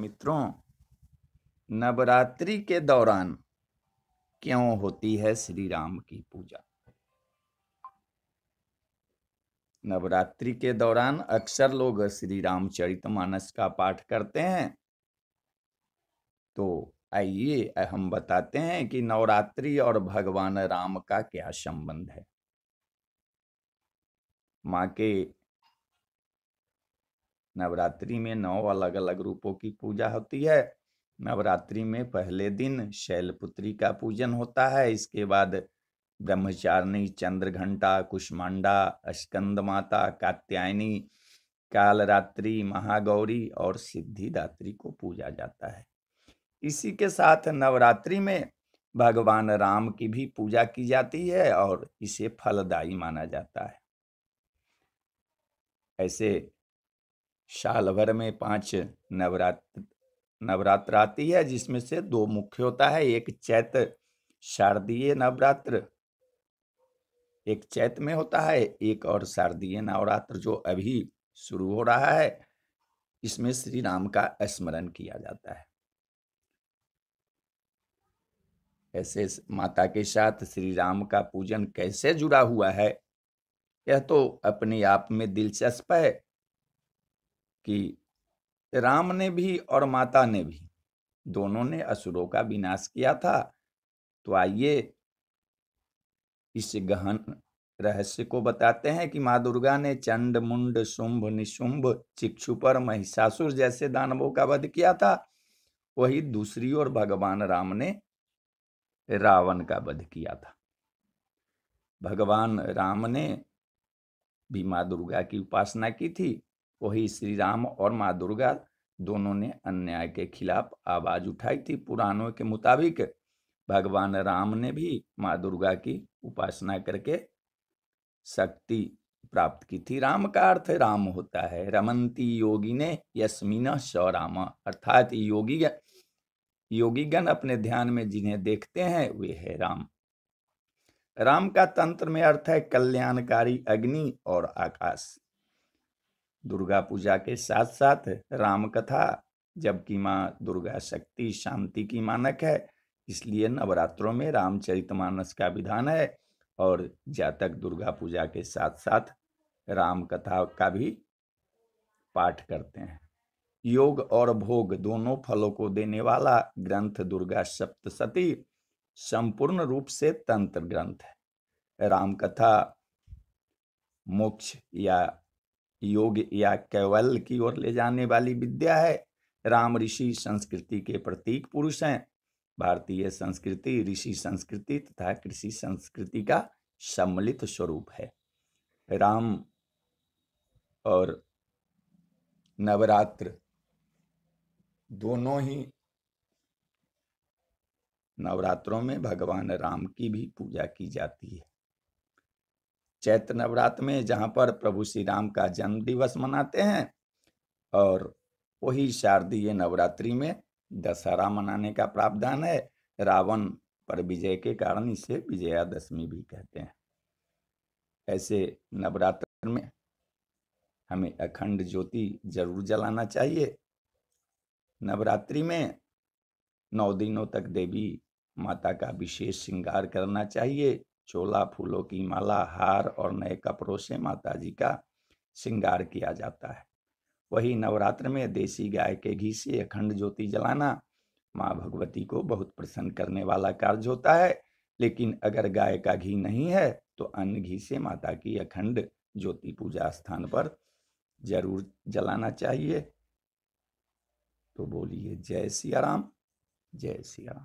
मित्रों, नवरात्रि के दौरान क्यों होती है श्री राम की पूजा? नवरात्रि के दौरान अक्सर लोग श्री रामचरितमानस का पाठ करते हैं। तो आइए, हम बताते हैं कि नवरात्रि और भगवान राम का क्या संबंध है। माँ के नवरात्रि में नौ अलग अलग रूपों की पूजा होती है। नवरात्रि में पहले दिन शैलपुत्री का पूजन होता है। इसके बाद ब्रह्मचारिणी चंद्र घंटा कुष्मांडा स्कंद माता कात्यायनी, कालरात्रि, महागौरी और सिद्धिदात्री को पूजा जाता है। इसी के साथ नवरात्रि में भगवान राम की भी पूजा की जाती है और इसे फलदायी माना जाता है। ऐसे साल भर में पाँच नवरात्र नवरात्र आती है, जिसमें से दो मुख्य होता है, एक चैत शारदीय नवरात्र। एक चैत में होता है, एक और शारदीय नवरात्र जो अभी शुरू हो रहा है, इसमें श्री राम का स्मरण किया जाता है। ऐसे माता के साथ श्री राम का पूजन कैसे जुड़ा हुआ है, यह तो अपने आप में दिलचस्प है। कि राम ने भी और माता ने भी, दोनों ने असुरों का विनाश किया था। तो आइए इस गहन रहस्य को बताते हैं कि माँ दुर्गा ने चंड, मुंड, शुंभ, निशुंभ चिक्षुपर महिषासुर जैसे दानवों का वध किया था। वही दूसरी ओर भगवान राम ने रावण का वध किया था। भगवान राम ने भी माँ दुर्गा की उपासना की थी। वही श्री राम और माँ दुर्गा दोनों ने अन्याय के खिलाफ आवाज़ उठाई थी पुराणों के मुताबिक। भगवान राम ने भी माँ दुर्गा की उपासना करके शक्ति प्राप्त की थी। राम का अर्थ राम होता है। रमंती योगी ने यस्मिन स राम अर्थात योगी योगीगण अपने ध्यान में जिन्हें देखते हैं, वे है राम। राम का तंत्र में अर्थ है कल्याणकारी अग्नि और आकाश। दुर्गा पूजा के साथ साथ राम कथा जबकि माँ दुर्गा शक्ति शांति की मानक है। इसलिए नवरात्रों में रामचरितमानस का विधान है और जातक दुर्गा पूजा के साथ साथ राम कथा का भी पाठ करते हैं। योग और भोग दोनों फलों को देने वाला ग्रंथ दुर्गा सप्तशती संपूर्ण रूप से तंत्र ग्रंथ है। राम कथा मोक्ष या योग या कैवल की ओर ले जाने वाली विद्या है। राम ऋषि संस्कृति के प्रतीक पुरुष हैं। भारतीय संस्कृति, ऋषि संस्कृति तथा कृषि संस्कृति का सम्मिलित स्वरूप है। राम और नवरात्र दोनों ही नवरात्रों में भगवान राम की भी पूजा की जाती है। चैत्र नवरात्र में जहाँ पर प्रभु श्री राम का जन्म दिवस मनाते हैं और वही शारदीय नवरात्रि में दशहरा मनाने का प्रावधान है। रावण पर विजय के कारण इसे विजयादशमी भी कहते हैं। ऐसे नवरात्र में हमें अखंड ज्योति ज़रूर जलाना चाहिए। नवरात्रि में नौ दिनों तक देवी माता का विशेष श्रृंगार करना चाहिए। चोला फूलों की माला, हार और नए कपड़ों से माता जी का श्रृंगार किया जाता है। वही नवरात्र में देसी गाय के घी से अखंड ज्योति जलाना माँ भगवती को बहुत प्रसन्न करने वाला कार्य होता है। लेकिन अगर गाय का घी नहीं है तो अन्य घी से माता की अखंड ज्योति पूजा स्थान पर ज़रूर जलाना चाहिए। तो बोलिए, जय सिया राम, जय सिया राम।